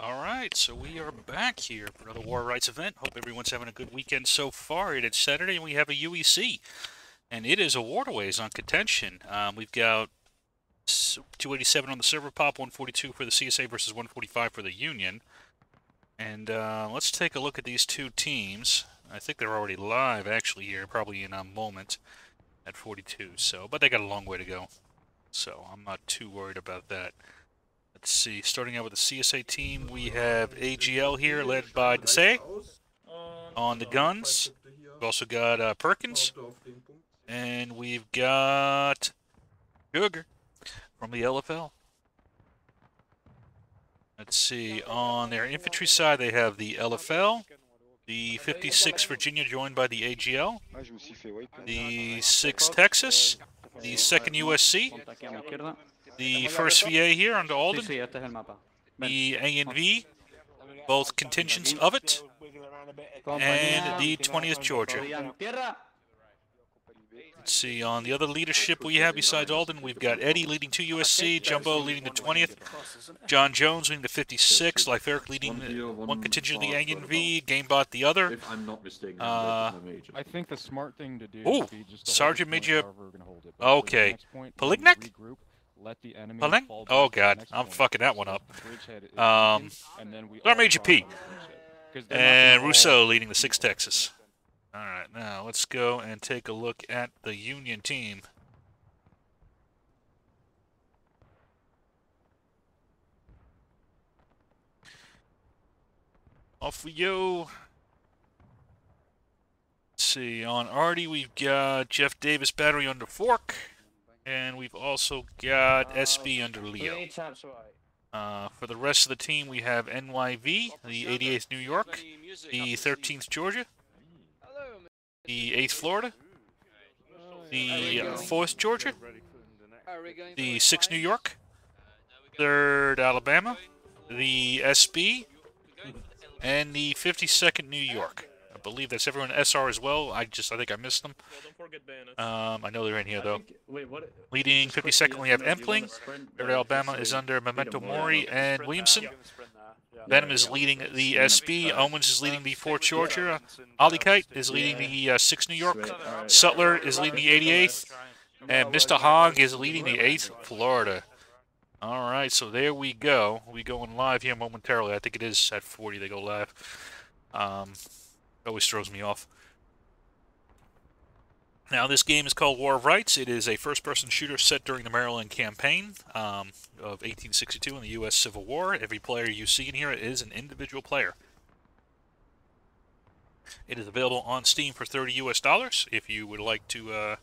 All right, so we are back here for another War Rights event. Hope everyone's having a good weekend so far. It is Saturday, and we have a UEC, and it is a waterways on contention. Um, we've got 287 on the server pop, 142 for the CSA versus 145 for the Union. And uh, let's take a look at these two teams. I think they're already live, actually, here, probably in a moment at 42. So, but they got a long way to go, so I'm not too worried about that. Let's see, starting out with the CSA team, we have AGL here, led by Desay on the guns. We've also got uh, Perkins, and we've got Sugar from the LFL. Let's see, on their infantry side, they have the LFL, the 56 Virginia joined by the AGL, the 6 Texas, the 2nd USC, the 1st VA here under Alden, the ANV, both contingents of it, and the 20th Georgia. Let's see, on the other leadership we have besides Alden, we've got Eddie leading 2 USC, Jumbo leading the 20th, John Jones leading the 56, Lytheric leading one contingent of the ANV, Gamebot the other. If I'm not mistaken, Uh, I think the smart thing to do Ooh, would be just to Sergeant hold Major- point however we're gonna hold it. But for the okay. next point, Palignac? we regroup, let the enemy Oh, God, I'm point, fucking that one up. so the bridgehead is Um, and then we Sergeant all Major cross P. on the bridgehead. 'Cause they're not And Rousseau leading the 6 Texas. All right, now let's go and take a look at the Union team. Off we go. Let's see, on Artie we've got Jeff Davis battery under Fork, and we've also got SB under Leo. Uh, for the rest of the team, we have NYV, the 88th New York, the 13th Georgia, the 8th Florida, the uh, 4th Georgia, the 6th New York, 3rd Alabama, the SB, and the 52nd New York. I believe that's everyone SR as well. I just I think I missed them. Um, I know they're in here though. Leading 52nd, we have Empling. Third Alabama is under Memento Mori and Williamson. Venom is leading the SB. Owens is leading the 4th Georgia. Ollie Kite is leading the uh, 6th New York. Sutler is leading the 88th. And Mr. Hogg is leading the 8th Florida. All right, so there we go. We going live here momentarily. I think it is at 40 they go live. Um, always throws me off. Now, this game is called War of Rights. It is a first-person shooter set during the Maryland campaign um, of 1862 in the U.S. Civil War. Every player you see in here is an individual player. It is available on Steam for 30 U.S. dollars if you would like to uh,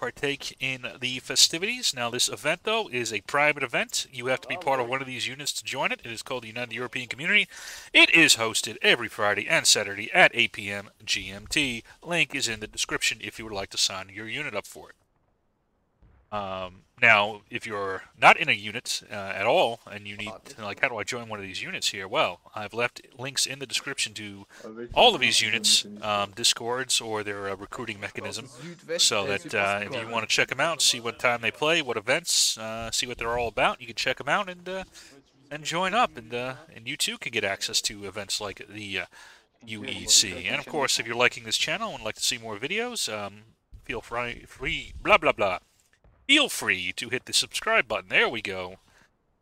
partake in the festivities. Now, this event, though, is a private event. You have to be part of one of these units to join it. It is called the United European Community. It is hosted every Friday and Saturday at 8 p.m. GMT. Link is in the description if you would like to sign your unit up for it. Um, now, if you're not in a unit uh, at all and you need, to, like, how do I join one of these units here? Well, I've left links in the description to all of these units, um, Discords or their uh, recruiting mechanism, so that uh, if you want to check them out, see what time they play, what events, uh, see what they're all about, you can check them out and uh, and join up, and uh, and you too can get access to events like the UEC. And of course, if you're liking this channel and like to see more videos, um, feel free, free, blah blah blah. Feel free to hit the subscribe button. There we go.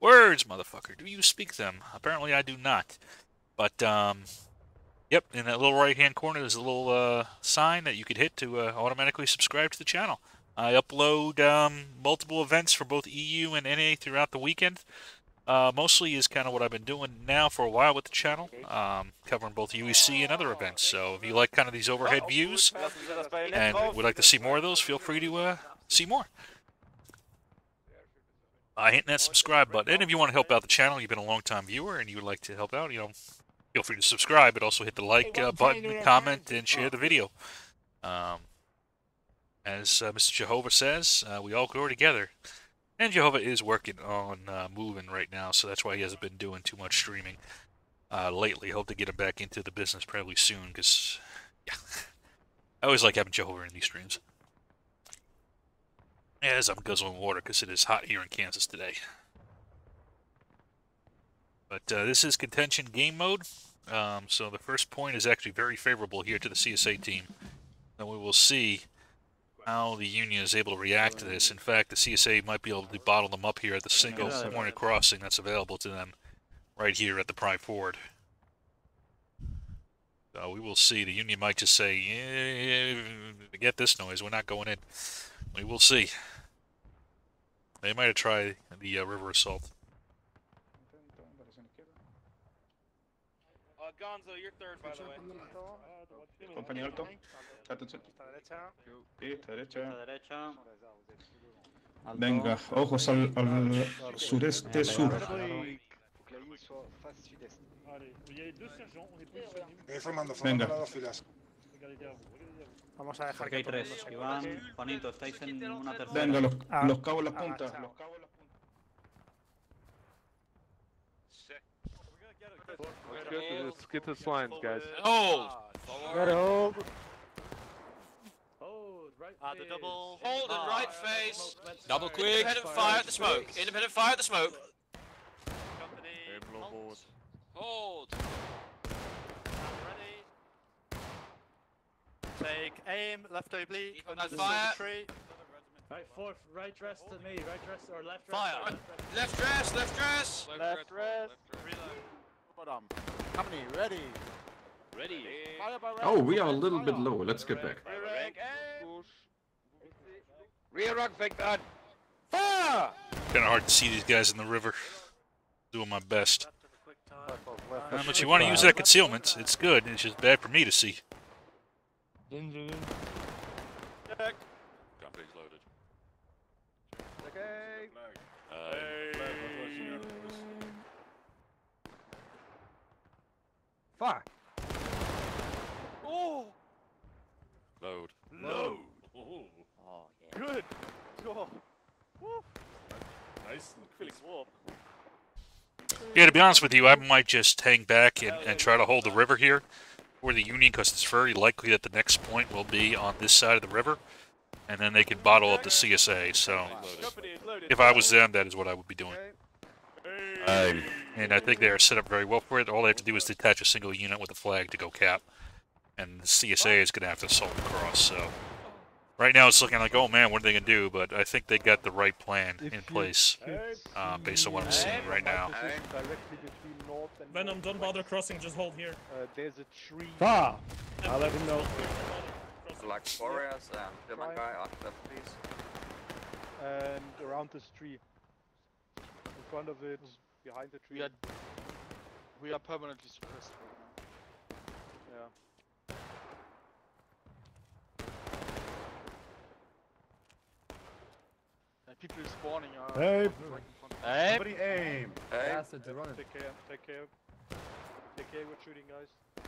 Words, motherfucker. Do you speak them? Apparently, I do not. But um, Yep, in that little right-hand corner, there's a little uh, sign that you could hit to uh, automatically subscribe to the channel. I upload um, multiple events for both EU and NA throughout the weekend. Uh, mostly is kind of what I've been doing now for a while with the channel, um, covering both UEC and other events. So if you like kind of these overhead views and would like to see more of those, feel free to uh, see more. Uh, hitting that subscribe button. And if you want to help out the channel, you've been a long-time viewer and you would like to help out, you know, feel free to subscribe, but also hit the like uh, button, comment, and share the video. Um, as uh, Mr. Jehovah says, uh, we all grow together. And Jehovah is working on uh, moving right now, so that's why he hasn't been doing too much streaming uh, lately. Hope to get him back into the business probably soon, because, yeah, I always like having Jehovah in these streams. As I'm guzzling water, because it is hot here in Kansas today. But uh, this is contention game mode, um, so the first point is actually very favorable here to the CSA team. And we will see how the Union is able to react to this. In fact, the CSA might be able to bottle them up here at the single point of crossing that's available to them right here at the Pry Ford. So we will see. The Union might just say, yeah, forget this noise, we're not going in. We will see. They might have tried the uh, river assault. Uh, Gonzo, you're third, by the way. Compañero alto. Atención. Sí, está derecha. derecha. Venga, ojos al, al sureste sur. Allez, il y a les deux sergents, on est positionnés. Venga. Vamos a dejar Porque hay que el tres. Iván. Juanito, estáis en una tercera. Venga, los, Ah. los cabos en las puntas. chao. Los cabos en las puntas. Let's get, let's get this line, guys. Hold! Ah, the double. Hold and right face. Double quick. Independent fire at the smoke. Independent fire at the smoke. Company. Forward. Hold. Take aim, left oblique, on the fire. tree. Right, fourth, right dress to me, right dress or left dress. Fire. or left dress. Left dress, left dress. Left rest. Reload. Company, ready. Ready. Oh, we are a little bit low. Let's get back. Rear aim. Rear rock, Victor. Kind of hard to see these guys in the river. Doing my best. Left at the quick time. Um, but you want to use that concealment. It's good. It's just bad for me to see. Check. Company's loaded. Okay. Uh, Fuck! Oh! Load. Load. Oh, oh, oh yeah. Good. Go. Woo. Nice. Feeling warm. Yeah, to be honest with you, I might just hang back and, and try to hold the river here for the Union because it's very likely that the next point will be on this side of the river. And then they can bottle up the CSA. So Company is loaded. if I was them, that is what I would be doing. Okay. And I think they are set up very well for it. All they have to do is detach a single unit with a flag to go cap. And the CSA is going to have to assault across. So right now it's looking like, oh man, what are they going to do? But I think they got the right plan in place uh, based on what I'm seeing right now. Venom, don't bother crossing, just hold here. there's a tree. Ah! I'll let him know. Black Warriors and German guy after that, please. And around this tree. In front of it, behind the tree. We are, we are permanently suppressed right now. Yeah. now. And people spawning are Hey. right in front of us. Somebody aim. Hey, Take care, take care. Take care, we're shooting, guys.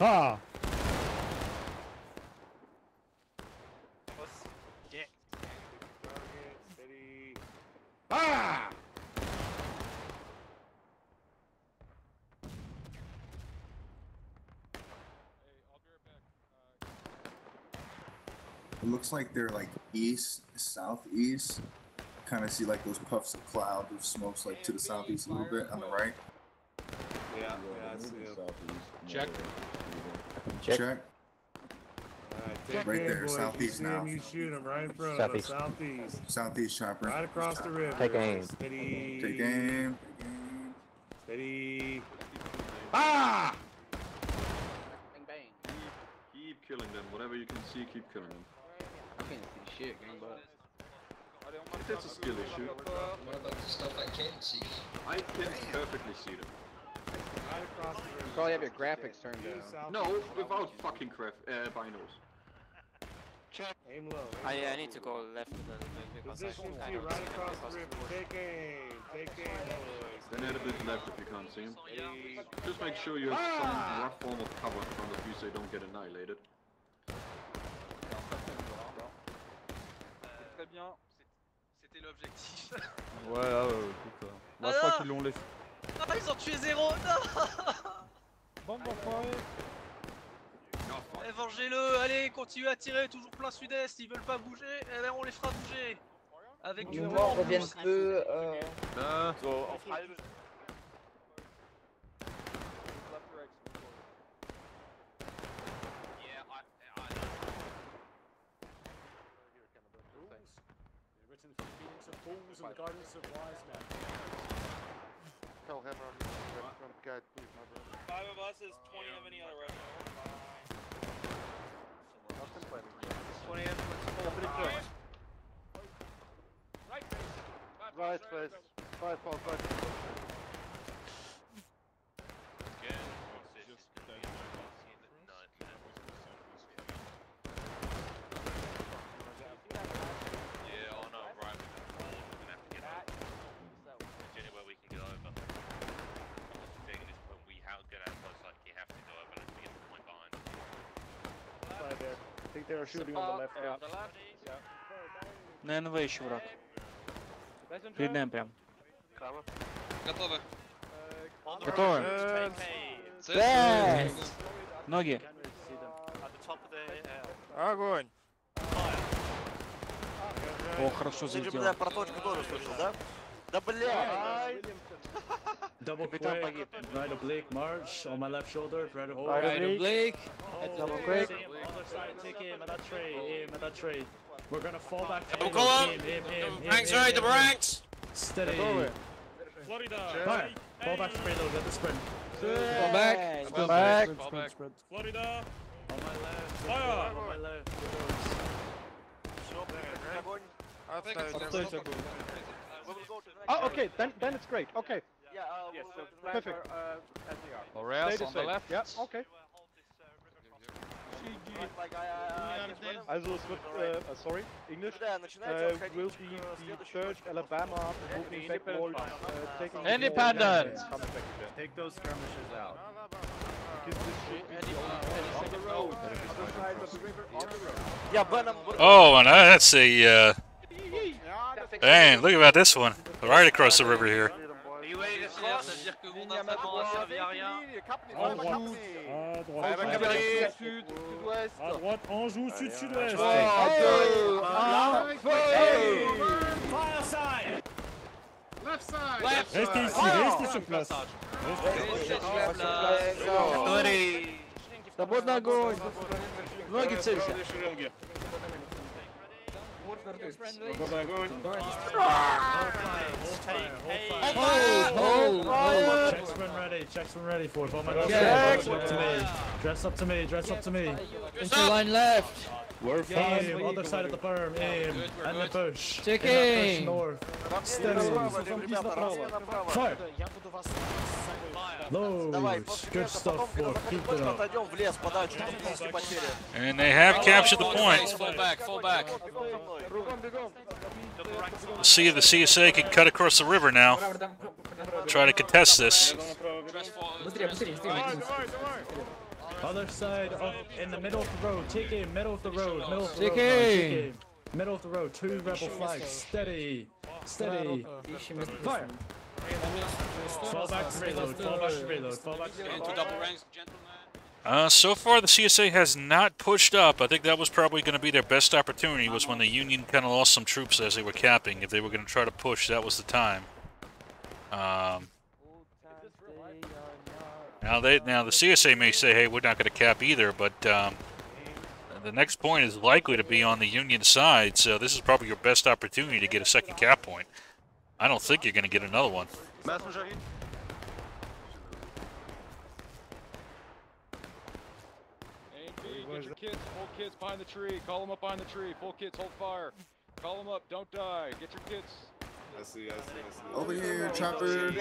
Ah! Ah! It looks like they're like east, southeast. Kind of see like those puffs of cloud of smokes like to the southeast a little bit on the right. Yeah, yeah, I see it. Check. Check. Take Right there, boys. southeast you now. Him, you shoot him right in front of us, southeast. Southeast chopper. Right across the river. Take aim. Steady. Take aim. Steady. Ah! Bang bang. Keep killing them. Whatever you can see, keep killing them. I can't see shit, gang, but. That's a skill issue. what about the stuff I can't see? I can perfectly see them. Right across the river. Probably have your graphics turned down. No, without fucking craft, uh, binos. Aim low. I, aim I low. need to go left a little bit because I Position kind two, right see them across the river. Take aim. Take aim, boys. Then add a bit left if you can't see them. Steady. Just make sure you have some Ah! rough form of cover in front of you so you don't get annihilated. L'objectif. Ouais, ouais, écoute. euh, Moi, je crois qu'ils l'ont laissé. Ah, ils ont tué zéro. Non. Eh, Vengez-le. Allez, continuez à tirer, toujours plein sud-est, ils veulent pas bouger, eh ben on les fera bouger. Avec du vent en plus. Ah, So, fools and the guidance of wise men. Tell him I'm I'm gonna guide, please, my brother. Five of us is 20 of any other right Nothing fighting. 20 of Company clear. Right Right face. Right fault, right. Yeah, think they are shooting on the left. Yeah. На НВ еще враг. Перед нами прям. Готовы. Готовы? Пять. Ноги. Огонь! О, хорошо Ты залетел. бля, про точку тоже слышал, да? Да бля! Double quick, right oblique march on my left shoulder, right oblique. Right oblique. Oh, Double quick. We're gonna fall back to Double call him, Ranks him, double ranks! Steady. Florida. Fire. Ball back to payload, let the sprint. Ball back. Ball back. Sprint, sprint. Florida. On my left. Fire. On my left. I think it's Oh, okay, then, then it's great, okay. Yeah, uh, yes, we'll, so perfect. Or, uh, SDR. Or else on the left. Yeah, okay also es wird, uh, sorry, English, uh, will be the third Alabama moving back wall, uh, taking Independent! Take those skirmishes out. Oh, and that's a, uh, dang, look about this one. Right across the river here. Ça veut dire que mon entraînement a servi à rien. À droite. À droite. Avec À cavalerie. droite. Sud, sud-ouest. À droite, Anjou, sud, sud-ouest. Fire side. Left side! Restez ici, restez sur place. Свободный огонь. Ноги watch their dudes. Go back, ready, checksman ready for it. Oh my god. Dress up to me, dress up to me. Dress up to me. Into line left. We're fine. Aim, other side of the berm, aim. And the bush. Checking. north. Still. Fire. Good stuff, Lord. Keep. And they have captured the point. Fall back, fall back. We'll see if the CSA can cut across the river now. Try to contest this. Other side of, in the middle of the road. Take aim, middle of the road, middle of the Take road. now, aim. Take aim. Middle of the road, two rebel flags. Steady. Steady. Fire. Fall back to reload, fall back to reload, fall back to Into double ranks, gentlemen. Uh, so far, the CSA has not pushed up. I think that was probably going to be their best opportunity. Was when the Union kind of lost some troops as they were capping. If they were going to try to push, that was the time. Um, now they now the CSA may say, "Hey, we're not going to cap either," but um, the next point is likely to be on the Union side. So this is probably your best opportunity to get a second cap point. I don't think you're going to get another one. Get your kids, full kids behind the tree. Call them up behind the tree. Full kids, hold fire. Call them up, don't die. Get your kids. I see, I see, I see. Over here, chopper.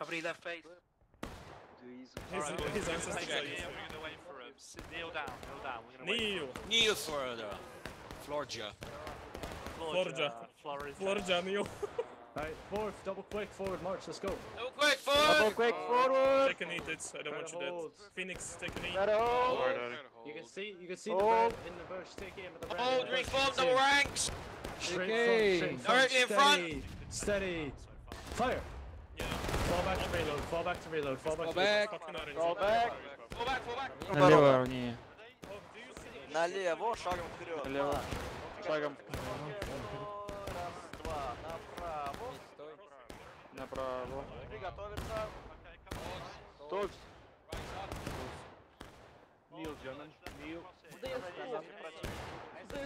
Company left face. His- his ancestors Alright, are we're gonna wait for him. Sit- Kneel down, kneel down. We're gonna wait Kneel. Kneel for the Florida. for Florida. Florida. Florida, kneel. Alright, fourth, double quick, forward, march, let's go. Double quick, forward! Double quick forward. Take a knee, Tits. I don't want you dead. Phoenix, take a knee. Better hold. You can see, you can see Hold. the red in the bush. Take aim at the red. Hold, in reform, double ranks! Straight Okay. front, straight front, Directly in front. steady, steady. Fire. Fall back to reload, fall back to reload, fall back Fall to back. reload. Fall back. Fall back, fall back! Налево ровнее. Налево, шагом вперед. Налево. Шагом. Раз, два, направо. Направо. Приготовиться. Стоп. Kneel, German. Kneel.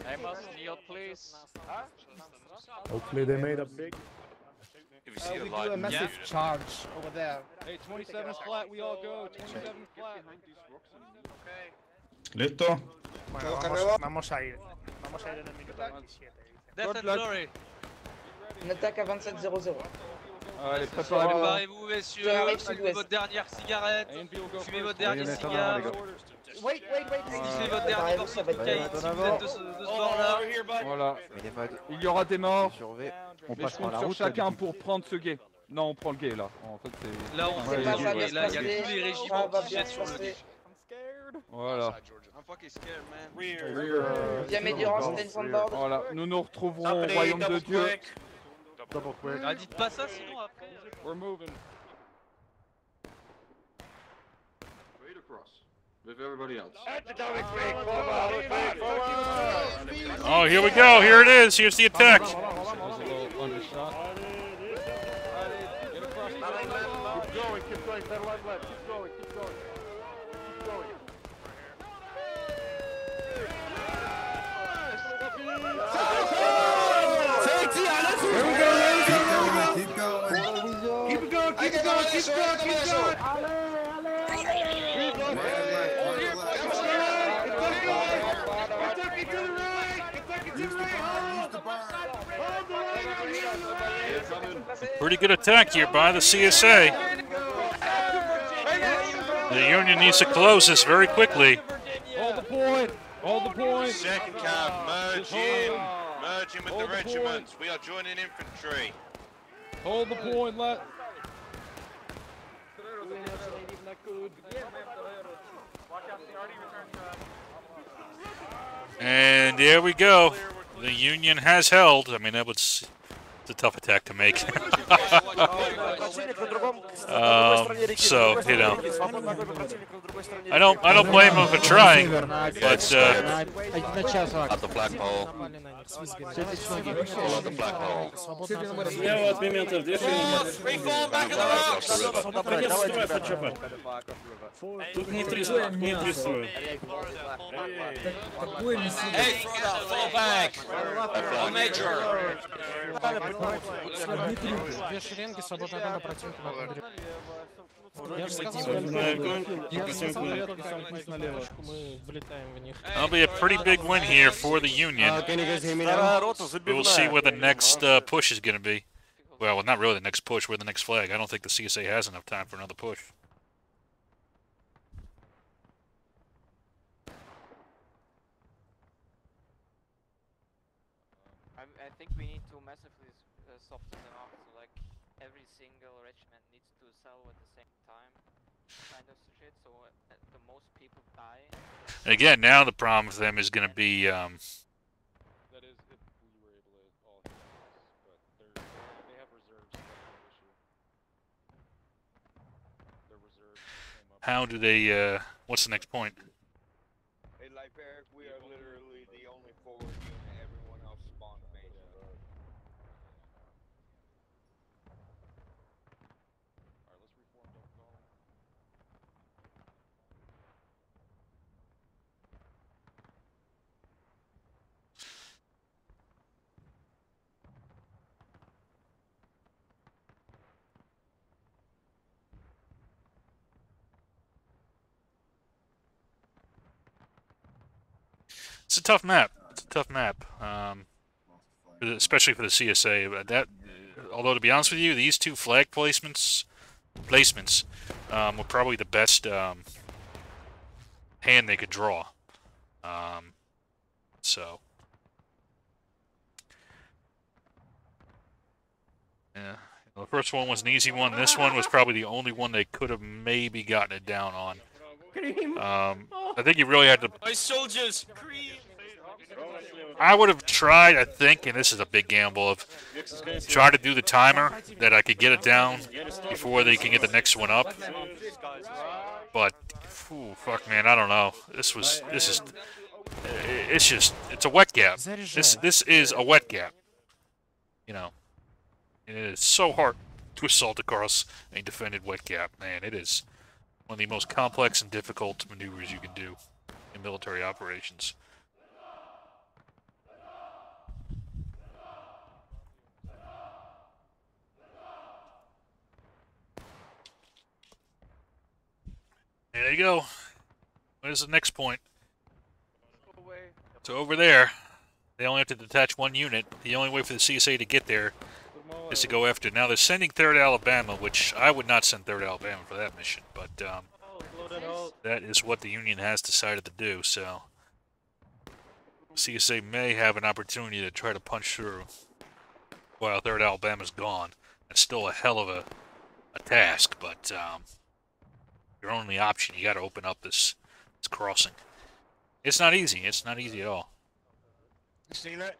Amos, kneel, please. Hopefully they made a big. If you Uh, see we a do a massive unit, charge over there. Hey, 27 flat, we all go. 27 flat. ¿Listo? Bueno, vamos, vamos a ir. Vamos a ir en el minuto 27. Death and Glory. Une attaque à 27-0-0. Allez, Préparez-vous, messieurs. Fumez votre dernière cigarette. Fumez votre dernier cigare. Wait, wait, wait. Sniffez votre dernier morceau de êtes de ce, ce bord-là. Voilà. Il y aura des morts. On passera compte la sur route, chacun pour prendre ce gay. Non, on prend le gay là. En fait, c'est. Là, on ça, ouais. mais là, il y a tous les régiments qui jettent sur le passer. Voilà. Voilà. Nous nous retrouverons au royaume de Dieu. Ah, dites pas ça, sinon après. We're moving. Straight across. With everybody else. Oh, here we go. Here it is. Here's the attack. That was a little undershot. Keep going, keep going, pedal left, left. Keep going, keep going. Keep going. Keep going, keep going. Keep it going, keep it going, keep going, keep going. Kentucky to the right! Kentucky to the right! Hold the line Pretty good attack here by the CSA. The Union needs to close this very quickly. Hold the point. Hold the point. Second cab, merge in. hold. Merge in with Hold the the point. regiments. We are joining infantry. Hold the point. Let. And there we go. The Union has held. I mean, that was it's a tough attack to make. um, so you know, I don't I don't blame them for trying, but uh, At the flagpole. Follow the flagpole. Слева от моментов Тут не три строя, не три строя. Hey, fall back. Oh, major. Две шеренги, свободная банда противника на подре. Я же сказал, Противник я же сказал, налево. налево. мы влетаем в них. that'll be a pretty big win here for the Union. We'll see where the next uh, push is going to be. Well, not really the next push. Where the next flag? I don't think the CSA has enough time for another push. And again, now the problem with them is going to be um, That is, if we were able to all hit this, but they're, they have reserves. So that's no issue. Their reserves came up. how do they? Uh, what's the next point? Hey, Life Eric, we are literally the only forward unit. Everyone else spawned base. Alright, let's reform. Don't call. It's a tough map. It's a tough map, um, especially for the CSA. But that, although to be honest with you, these two flag placements, placements, um, were probably the best um, hand they could draw. Um, so, yeah. The first one was an easy one. This one was probably the only one they could have maybe gotten it down on. Um, I think you really had to My soldiers. Cream. I would have tried, I think, and this is a big gamble of try to do the timer that I could get it down before they can get the next one up. But, phew, fuck, man, I don't know. This was, this is, it's just, it's a wet gap. This, this is a wet gap. You know, and it is so hard to assault across a defended wet gap, man. It is one of the most complex and difficult maneuvers you can do. In military operations. There you go. Where's the next point? So over there, they only have to detach one unit. The only way for the CSA to get there is to go after. Now they're sending 3rd Alabama, which I would not send 3rd Alabama for that mission, but um, that is what the Union has decided to do. So CSA may have an opportunity to try to punch through while 3rd Alabama's gone. It's still a hell of a, a task, but um, your only option. You got to open up this, this crossing. It's not easy. It's not easy at all. See, look,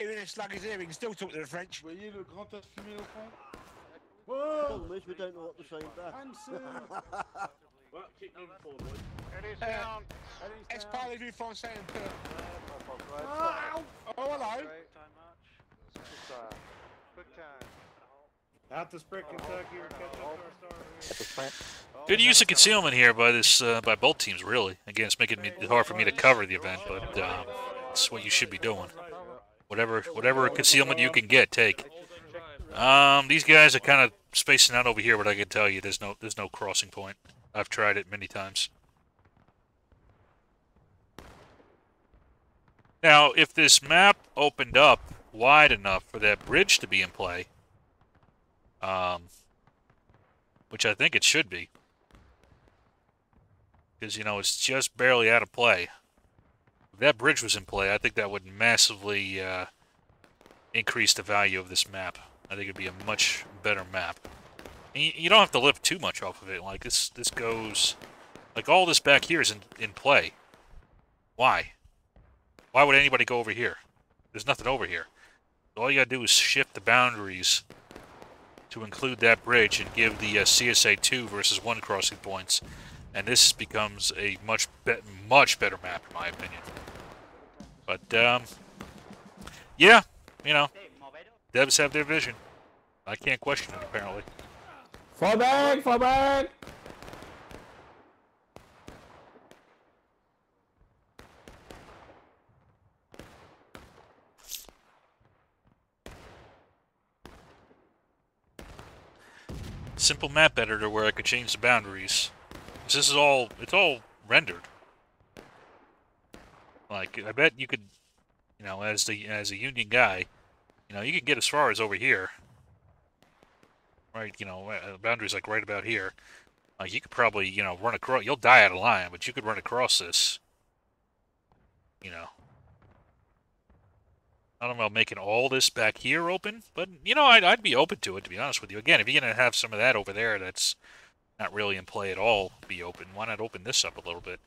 even if Slug is here, he can still talk to the French. Voyez le grand tas fumé au fond Whoa! we don't know what to say back. well, keep moving forward, boys. Eddie's down. It's partly du français un peu. Oh, oh, hello. Out to spread Kentucky or catch up to our star. Good use of concealment here by this uh, by both teams, really. Again, it's making it hard for me to cover the event, but um, it's what you should be doing. Whatever whatever concealment you can get, take. Um, these guys are kind of spacing out over here, but I can tell you, there's no there's no crossing point. I've tried it many times. Now, if this map opened up wide enough for that bridge to be in play, um, which I think it should be, because you know it's just barely out of play. If that bridge was in play, I think that would massively uh, increase the value of this map. I think it'd be a much better map. And you, don't have to lift too much off of it. Like this, this goes, like all this back here is in in play. Why? Why would anybody go over here? There's nothing over here. All you gotta do is shift the boundaries to include that bridge and give the uh, CSA 2 versus 1 crossing points. And this becomes a much be much better map, in my opinion. But, um, yeah, you know, devs have their vision. I can't question it, apparently. Fall back! Fall back! Simple map editor where I could change the boundaries. This is all, it's all rendered. Like, I bet you could, you know, as the as a union guy, you know, you can get as far as over here. Right, you know, uh, boundaries like right about here. Like, you could probably, you know, run across, you'll die out of line, but you could run across this. You know. I don't know about making all this back here open, but, you know, I'd, I'd be open to it, to be honest with you. Again, if you're going to have some of that over there that's not really in play at all be open, why not open this up a little bit?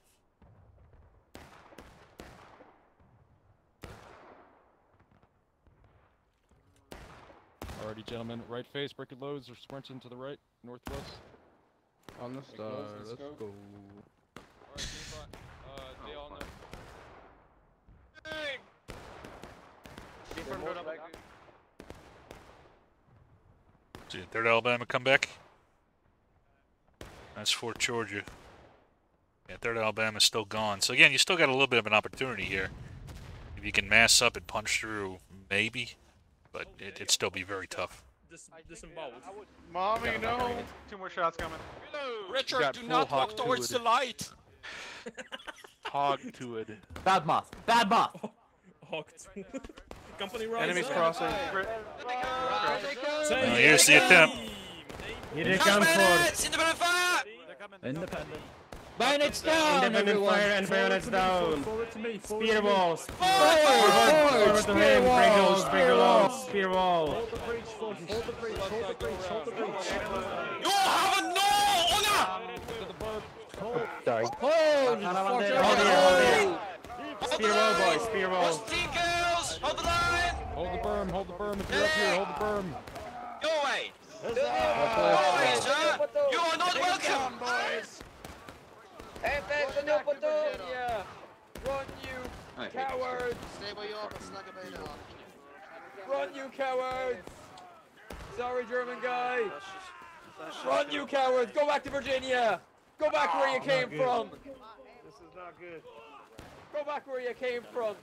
Alrighty, gentlemen. Right face, break it loads, or sprinting to the right, northwest. On the star, let's go. Alright, stand by. Uh, they all know. See, third Alabama come back. That's 4th Georgia. Yeah, third Alabama's still gone. So again, you still got a little bit of an opportunity here. If you can mass up and punch through, maybe, but it, it'd still be very tough. Dis disemboweled. Mommy, no! Two more shots coming. Richard, do not walk towards the light! Hog to it. Bad moth. Bad moth. Hawk to Company rise Enemies up. crossing. Well, here's the attempt. Here they come for Independent fire! independent. Bayonets down, Independent everyone. fire and bayonets down. Forward to me, forward Spear to me. balls. Forward, Forward, forward, to spear him. wall, Sprinkle, spear sprinkle wall. Spear wall. Hold the breach. Hold the breach, hold the breach, hold the breach. You have no honor! Sorry. Hold, Hold here, hold. Spear wall, boys. Spear wall. hold the line! Hold the berm, hold the berm. If you're up here, hold the berm. Go away! Go away, sir! You are not welcome! Effect no poteau. Run, you cowards! Stay where you are, but snag a bait Run, you cowards! Sorry, German guy. Run, you cowards! Go back to Virginia. Go back where you oh, came from. This is not good. Go back where you came from.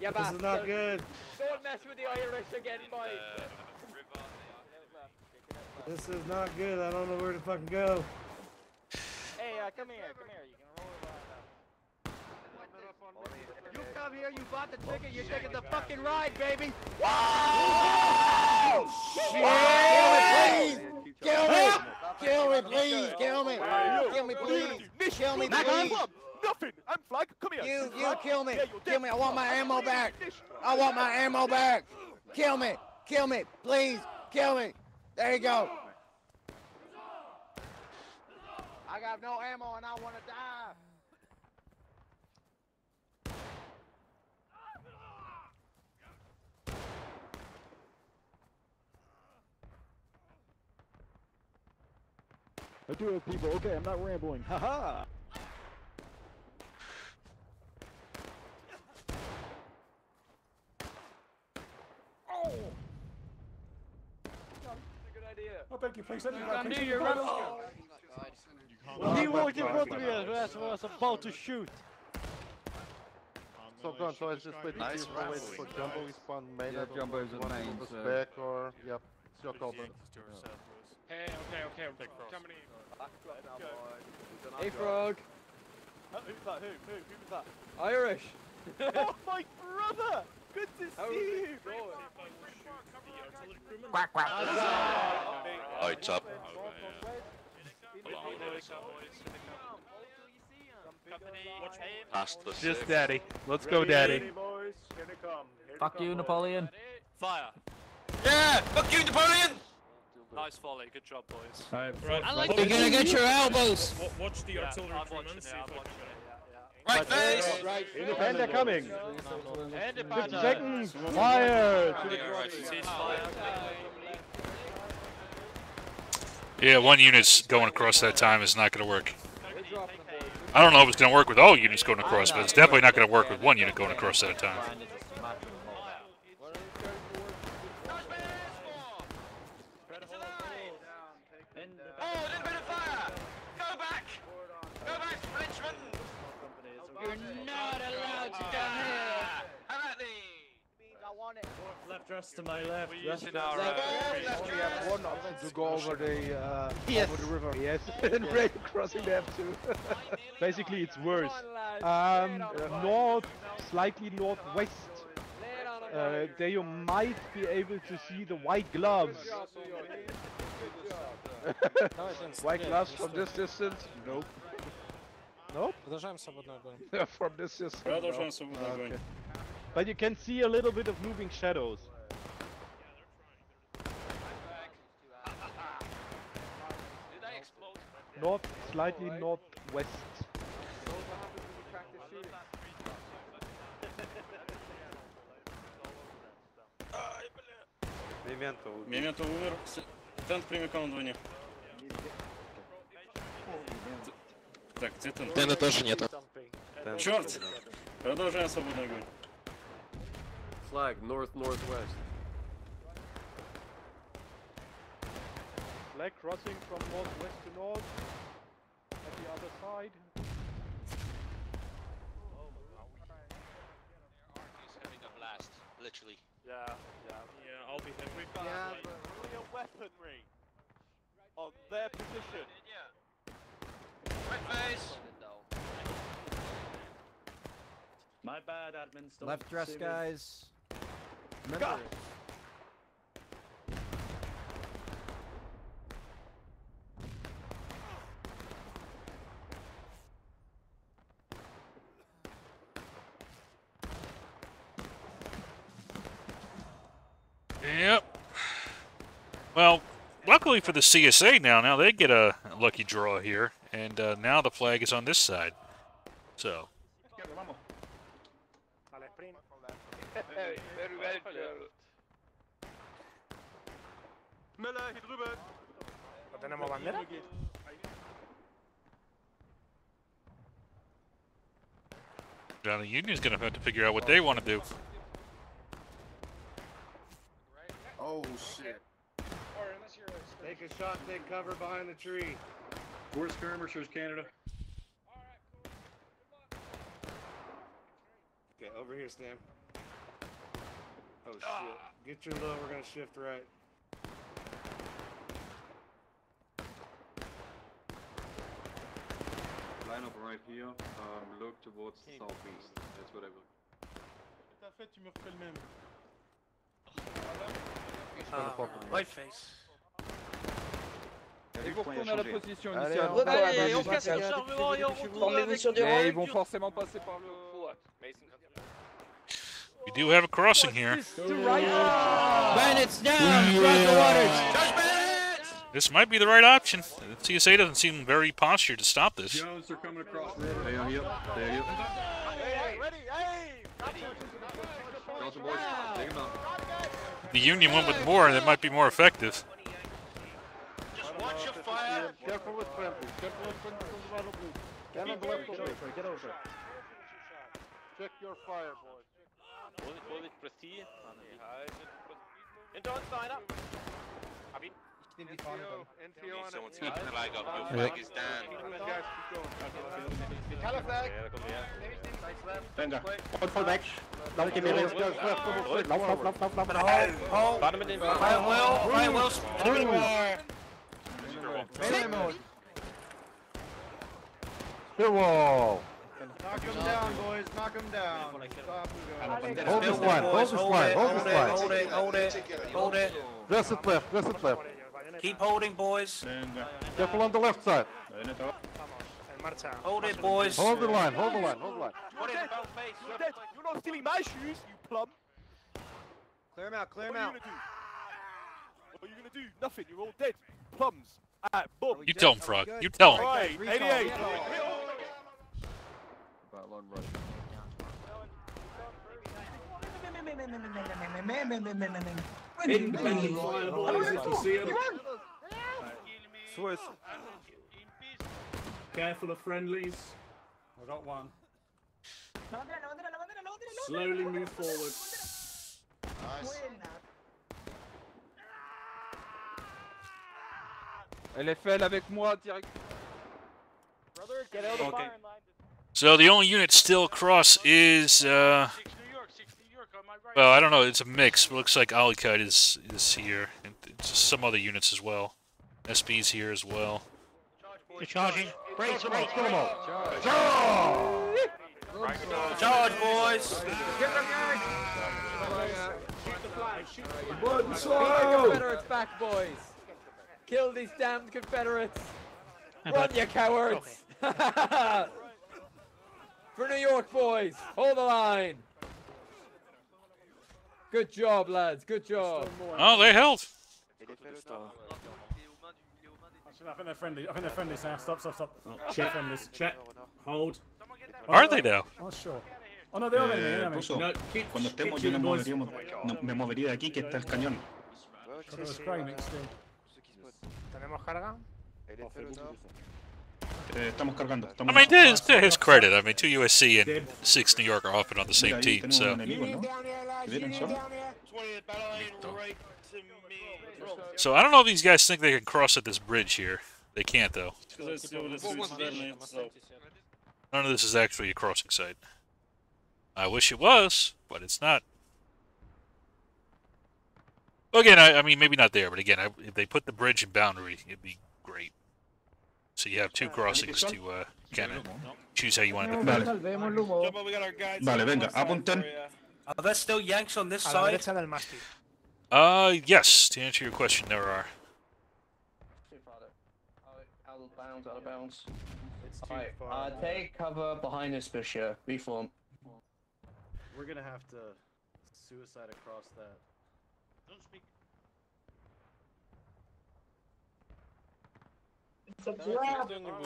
Yeah, This is not good. Don't mess with the Irish again, boy. This is not good. I don't know where to fucking go. Hey, uh, come here, come here. You can roll it You come here, you bought the ticket, you're taking the fucking ride, baby. Whoa! Shit! Kill me! Kill me, please! Kill me! Kill me, please! Kill me, please! Nothing. I'm flag. Come here. You, you kill me! Kill me! I want my ammo back! I want my ammo back! Kill me! Kill me! Please! Kill me! There you go! I got no ammo and I want to die! I do it, people. Okay, I'm not rambling. Haha. Oh! Oh, thank you. Please send me Come back. here, you're running. He walked in front of me as I was about to shoot. So gone, so it's just wait Nice nice wait for Jumbo respawn main Yeah, level, Jumbo is one main, was so- back or yep, it's your call, bro. Hey, okay, okay, okay. Company. Hey, Frog! Uh, who's that? Who? Who? Who was that? Irish! oh, my brother! Good to see is it you. Going? Quack, quack. Oh, it's up. Past the Just daddy. Let's go, daddy. boys. Here they come. Here Fuck you. Napoleon. Fire. Yeah! Fuck you, Napoleon! Nice volley. Good job, boys. Alright, I like You're gonna get your elbows! Watch the artillery I'm crewmen, see if I'm they watching can- it, yeah, yeah. Right face! Right. And they're coming. Independent. Seconds. Fire. Yeah, one unit's going across that time is not going to work. I don't know if it's going to work with all units going across, but it's definitely not going to work with one unit going across at a time. Oh, a little bit of fire! Go back! Go back, Frenchman! You're not allowed to come here! How about thee? I want it. Left dress to my left. We're Left using dress our, to my uh, left. We have one option to go over the uh, Yes. over the river. Yes, and Ray crossing them too. Basically, it's worse. Um, uh, north, slightly northwest. Uh, there you might be able to see the white gloves. white gloves from this distance? Nope. Nope. Продолжаем свободный огонь. from this distance. Продолжаем no. свободный огонь. Okay. But you can see a little bit of moving shadows. Did they explode? North, slightly northwest. Мементо умер. С- Тент прими командование. Так, где тент? Тена тоже нету. Черт! Продолжаем свободный огонь. Flag north northwest. Flag crossing from northwest to north. At the other side. He's having a blast, literally. Yeah, yeah. Yeah, I'll be there. We've got Yeah, uh, like, real weaponry on their position. Right face! My bad, admin. Still Left dress, see me. guys. Remember, Yep. Well, luckily for the CSA now, now they get a lucky draw here, and uh, now the flag is on this side. So, Izquierda, vamos. Vale, sprint. Hey, very well, Joe. Müller, hier drüben. ¿No tenemos bandera? now the Union's going to have to figure out what they want to do. Oh shit. Take a shot, take cover behind the tree. Four skirmishers, Canada. Okay, over here, Stan. Oh shit. Get your low, we're gonna shift right. Line up right here. Um, look towards the southeast. That's what I will. Tout à fait, tu me refais le même. Ah, white face. Et vous retournez à la position initiale. on Allez, on on casse le chargement et on retourne avec sur des le- ils vont forcément passer par le. We do have a crossing here. Bandits down! Cross the waters! This might be the right option. The CSA doesn't seem very postured to stop this. Jones, they're coming across. They are here. They are here. Got the boys. Take them down. The Union went with more, that might be more effective. Watch your fire. Careful with friendly. Careful with friendly from the battle blue. Get on the left over. Get over. Check your fire, boys. Hold it, hold it, prestige. Hinter uns noch einer. Hab ihn. NTO, NTO on Someone's keeping the flag up. Your flag is down. Guys, keep going. Color flag. Ja, da kommt er. Venga. Hold fall back. Lauf, geh mir left, left, left, left, lauf, lauf, lauf, lauf, lauf. Warte mit den Ryan well, Ryan well. Melee mode. Spear wall. Knock him down, boys. Knock him down. Stop and go. Hold this line, hold this line, hold this line. Hold it, hold it, hold it. Dress it left, dress it left. Keep holding, boys. Venga. Careful on the left side. Ahí está. Hold it, boys. Hold the line, hold the line, hold the line. Put it in about face. You're dead. You're not stealing my shoes, you plum. Clear him out. Clear him out. What are you gonna do? Nothing. You're all dead. Plums. Ah, boom. You tell him, Frog. You tell him. Right. 88. Swiss. Careful of friendlies. I got one. Slowly move forward. LFL avec moi direct. Get out of the firing line. So the only unit still across is, uh, well, I don't know. It's a mix. It looks like Alikite is is here, and some other units as well. SB's here as well. You're charging. Break, break, Kill them all. Charge, Charge, boys. Get them guys! Shoot the flag! Shoot the flag! Confederates back, boys. Kill these damned Confederates. Run, you cowards. For New York, boys. Hold the line. Good job, lads. Good job. Oh, they held. I think they're friendly. I think they're friendly, Sam. Stop, stop, stop. Check friendlies. Check. Hold. Are they now? Oh, sure. Oh, no, they are. Eh, Ruso, No, keep, cuando keep estemos yo me movería, no, me movería de aquí que está el cañón. God, it was grey mix still. ¿Tenemos carga? Eh, estamos cargando. I mean, to his, to his credit, I mean, two USC and six New York are often on the same team, so. un enemigo, ¿no? ¿Que vienen solo? So I don't know if these guys think they can cross at this bridge here. They can't, though. None of this is actually a crossing site. I wish it was, but it's not. Well, again, I, I mean, maybe not there, but again, I, if they put the bridge in boundary, it'd be great. So you have two crossings to uh, kind of choose how you want to Vale. Vale, venga, apunten. Are there still Yanks on this side? derecha. Uh, yes. To answer your question, there are. Out of bounds, out of bounds. Alright, uh, take cover behind this Bishop. Reform. We're gonna have to suicide across that.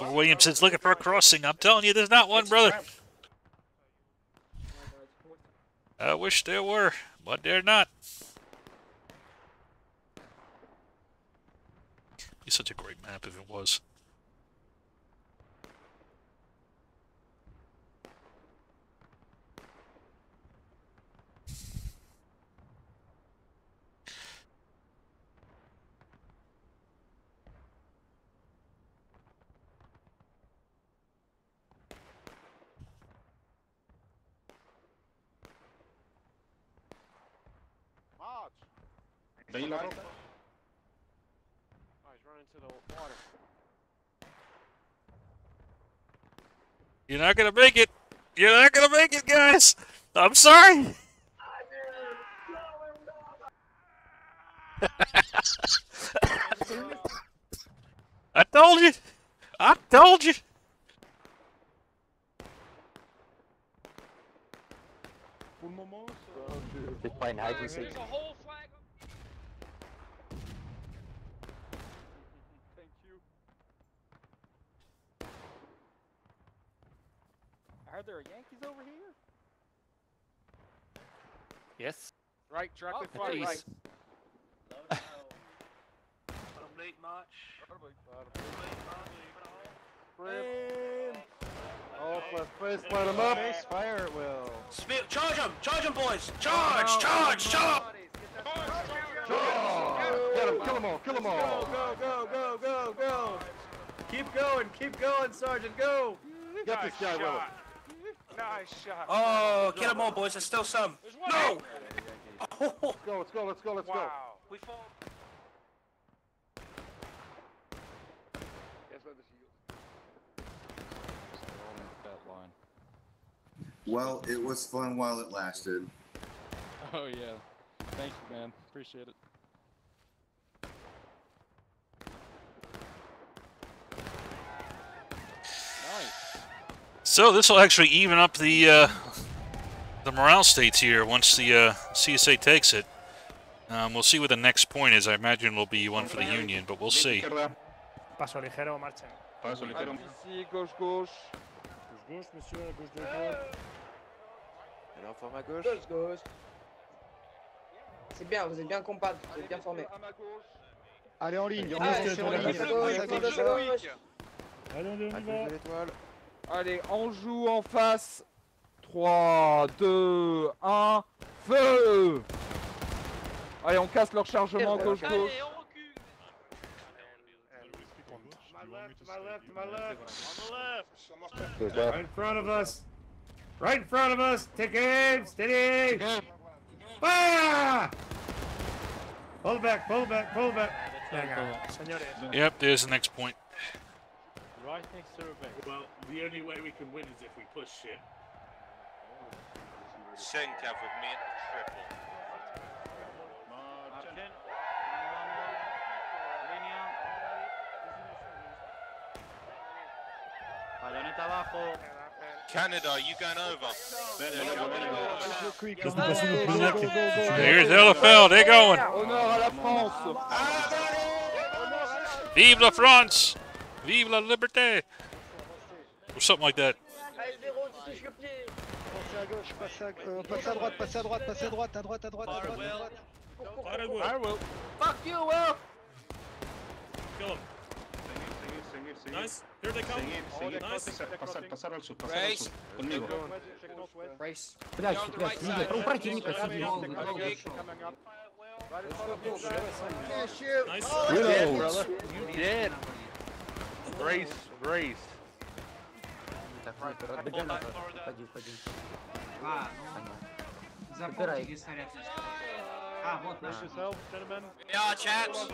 Williamson's looking for a crossing. I'm telling you, there's not one, brother. I wish there were, but they're not. Be such a great map if it was. ¿Veis la ropa? Oh, he's running to the water. You're not gonna make it. You're not gonna make it, guys. I'm sorry. I told you. I told you. Pour le moment, Just playing hide and seek. There's a whole flag. Thank you. I heard there are Yankees over here. Yes. Right, track with At fire. least. Right. Late march. Oh, let's face light him up. Fire at will. Speed, charge them! Charge them, boys! Charge! Charge! Charge! Get him, kill them all, kill them all. Go, go, go, go, go! Keep going, keep going, Sergeant, go! Get this guy, Will. Nice shot. Oh, get them all, boys. There's still some. No! Let's go, let's go, let's go, let's go. Wow. We fall. Yes, let us see Well, it was fun while it lasted. Oh yeah. Thank you, man. Appreciate it. So this will actually even up the uh, the morale states here once the uh, CSA takes it. Um, we'll see what the next point is. I imagine it'll be one for the Union, but we'll see. Paso ligero, marchen. Paso ligero. Gauche, gauche. Gauche, monsieur, à gauche de toi. Alors, forme à gauche. Gauche, gauche. C'est bien, vous êtes bien compact, vous êtes bien formés. Allez en ligne, Ah, on est sur la gauche. Allez, on y À va. Allez, on joue en face. 3, 2, 1, feu Allez, on casse leur chargement gauche, gauche. Allez, on recule. My left, my left, my left. On the left. Right in front of us. Right in front of us. Take aim. Steady. Fire! Pull back, pull back, pull back. Yep, there's the next point. Right next to Rebecca. Well, the only way we can win is if we push shit. Senkav with me at the triple. Bayoneta abajo. Canada, are you going over? Here's LFL. They're going. Honneur à la France Vive la France! Vive la liberté! Or something like that. Passez à gauche, passez à, euh, passez à droite, passez à droite, passez à droite, à droite, à droite, à droite, à droite. I will. Fuck you, Will Kill him. Seguir, seguir, seguir. Nice. Here they come. Seguir, seguir. Nice. Pasar, pasar, pasar al sur, pasar al sur. Conmigo. Race. Блядь, блядь, видите, у противника сидел. Nice. You dead, brother. You dead. Grace, Grace. Входи, входи. А, Забирай. А, вот наш. Yeah, chaps.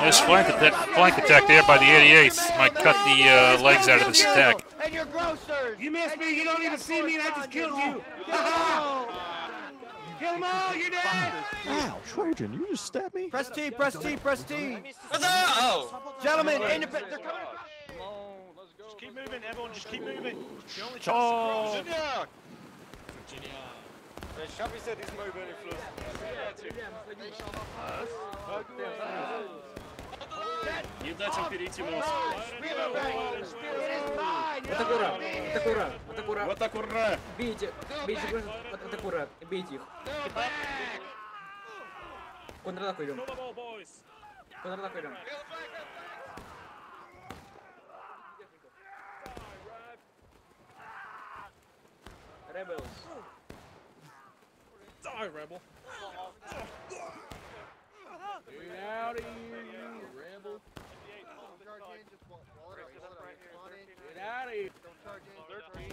Nice flank attack, flank attack there by the 88th. Might cut the uh, legs out of this attack. And your grocers! You missed me. You don't even see me, and I just killed you. Kill them all. You're dead. Ow, Trojan, you just stabbed me. Press T, press T, press T! Oh! Gentlemen, independent, they're coming Just keep moving, everyone. Just keep moving. It's your only chance. Oh. Virginia. Shabby said he's moving influence. Не дать им перейти мост. Вот аккура, вот аккура, вот аккура. Вот аккура. Бейте, бейте, вот, вот аккура, бейте их. Контратаку идем. Контратаку идем. Rebels. Die, Rebel. Get out of here, you rebel. Get out of here. Don't charge in. 13.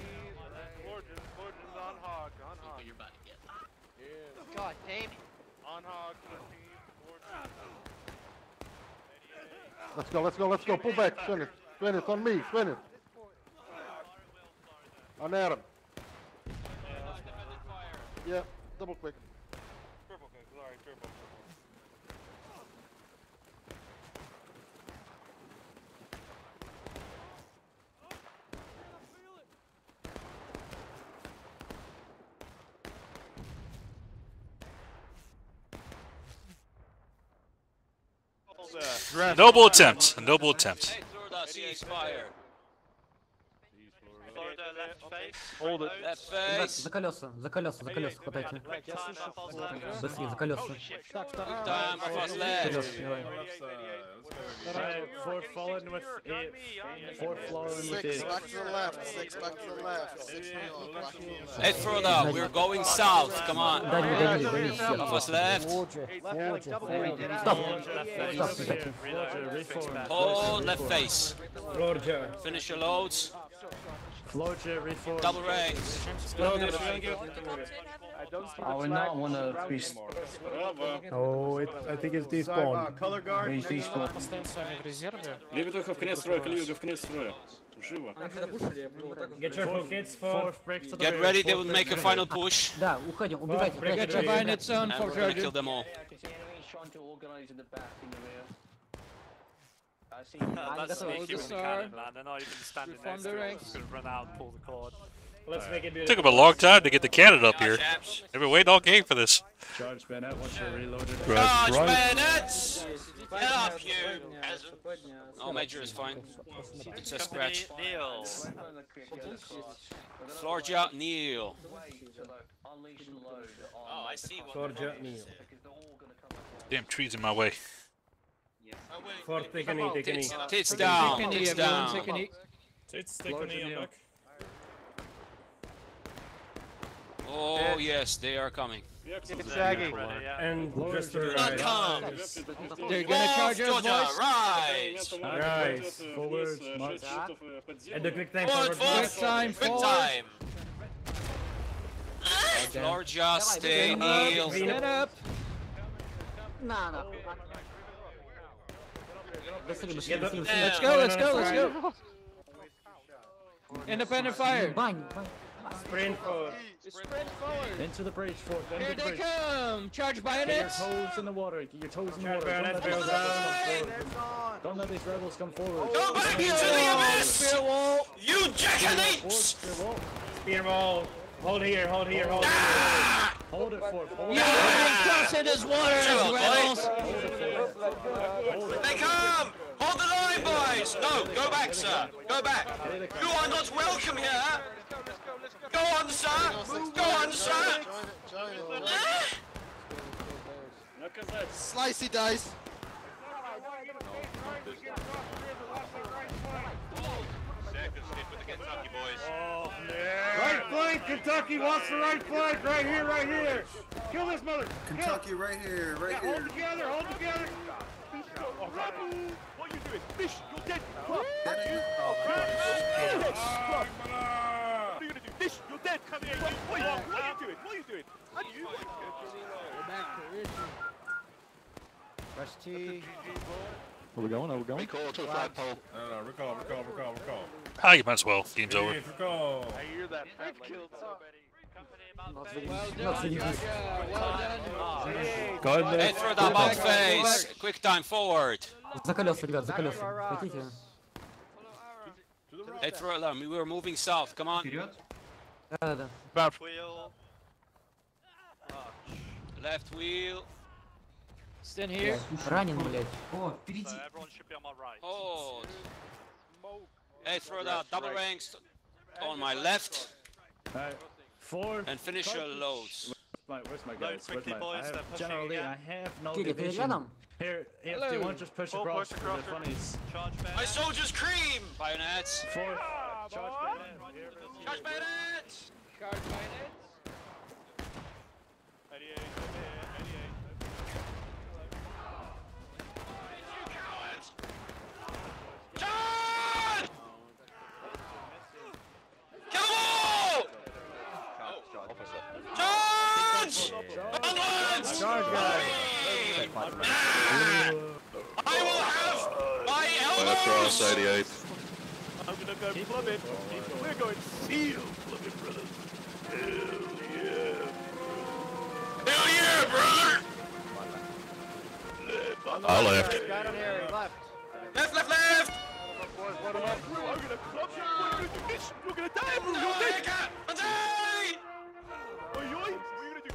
Gorgeous, gorgeous on hog, on hog. You're about to get Yeah. God damn it. On hog, 13, gorgeous. Let's go, let's go, let's go. Pull back, Spin it. Spin it. on me, Spin it. On Adam. Yeah, double quick. Triple quick, sorry, triple quick. Noble attempt. A noble attempt. За, за колеса, за колеса, за колеса хватайте. Быстрее, за колеса. Так, Eight throw down, we're going south, come on. Дави, дави, дави. Half us left. Stop. Stop, Hold left face. Finish your loads. Floater, reform. Double ranks. I would not want to be. Oh, it, I think it's despawned. Color guard. He's despawned. Левитуха в конец строя, Калиюга в конец строя. Живо. Get your four kids for break to the Get rear, ready, they fourth will break make to a the final rear. push. Да, уходим, убегайте, убегайте, убегайте. And we're gonna kill them all. I see. That's sneaky with the cannon, man. They're not even standing Reform next the to it. Just gonna run out and pull the cord. Let's make it Took him a long time to get the cannon up here. They've been waiting all game for this. Charge Bennett once you're reloaded. Charge bayonets! Get up, you peasant. Oh, Major is fine. It's a scratch. Neil. Florgia, kneel. Unleash the. Oh, I see what Georgia Neil. Damn trees in my way. For Tickany, Tickany. Tits down, tits down. Tits, Tickany, I'm back. Oh yes, they are coming. It's sagging. And just right. Come. They're gonna charge us, boys. Rise! Right. Forward. And the quick time forward. Quick time forward. Quick time. Georgia, stay kneel. Get up. No, no. Let's do the machine. Let's go, let's go, let's go. Let's go. Independent fire. Bang, bang. Sprint forward. Sprint forward. Into the bridge, forward. Into Here the bridge. they come. Charge bayonets. Get your toes in the water. Get your toes in the water. Don't let, rebels Don't let these rebels come forward. Go back into the abyss. You jackanapes. Spear wall. Spear wall. Hold here, hold here, hold here. Ah! Hold it for Hold You ain't crossing this water, Chill, rebels. They come! Hold the line, boys! No, go back, sir. Go back. You are not welcome here. Go on, sir. Go on, sir. Slicey dice. Second stick with the Kentucky boys. Oh, right flank, Kentucky wants the right flank, right here, right here. Kill this mother. Kentucky Kill. right here, right Kill. Hold together, hold together. What are you doing? Fish, you're dead. That ain't- oh, What are you gonna do? Fish, you're dead. Come here. What, what, are you, doing? what are you doing? What are you doing? How do you? Rush T. Where we going? Where we going? Recall to the flagpole. No, no, recall, recall, recall, recall. Ah, you might as well. Game's over. recall. I hear that fat like it's Not really, Well not done, really. Georgia. Well done. Go ahead, Head for the about face. Quick time forward. За колеса, ребят, за колеса. Хотите? Head for alarm. We were moving south. Come on. Да, да. Wheel. Left wheel. Stand here. Ранен, блядь. So everyone Hey, throw that double right. ranks on my left. Right. Four. And finish your loads. Where's my, where's guys? Where's my, boys, I have, generally, again. I have no Dude, division. Here, if you want, just push Full across, across the funnies. My soldiers cream! Bayonets. Four. Yeah, charge bayonets! Charge bayonets! Charge bayonet. I will have my Left elbows! cross, 88. I'm gonna go plummet. We're going seal plummet, brothers. Hell yeah. Hell yeah, brother! I left. Got him left. Left, left, left! Boys, what am I? I'm gonna club you. You're gonna do this. You're gonna die, bro. You're dead. Oi, oi. What are gonna do?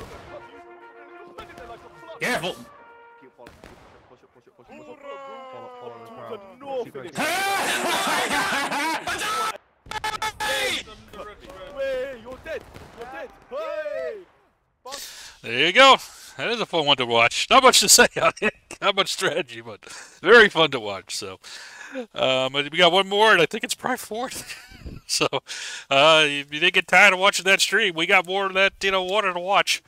You're gonna There you go. That is a fun one to watch. Not much to say on it. Not much strategy, but very fun to watch. So, um, we got one more, and I think it's probably fourth. so, uh, if you didn't get tired of watching that stream, we got more of that, you know, water to watch.